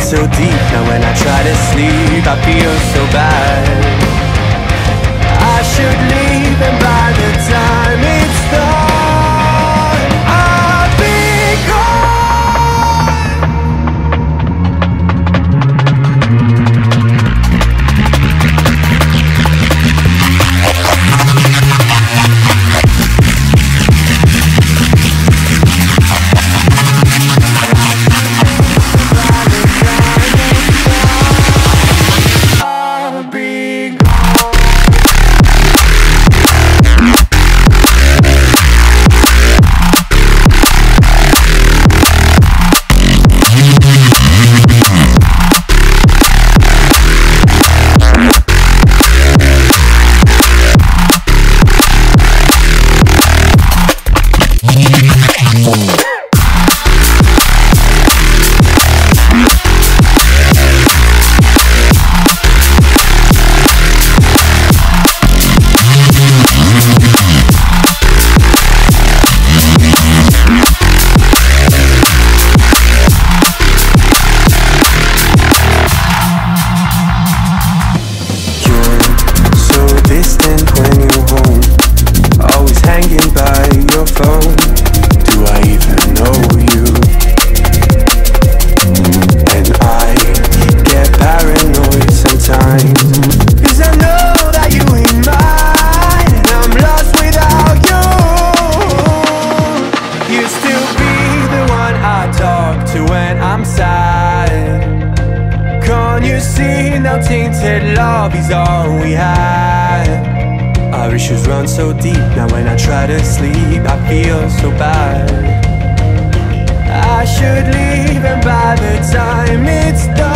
So deep now when I try to sleep, I feel so bad. You see now tainted love is all we had? Our issues run so deep now when I try to sleep I feel so bad I should leave and by the time it's done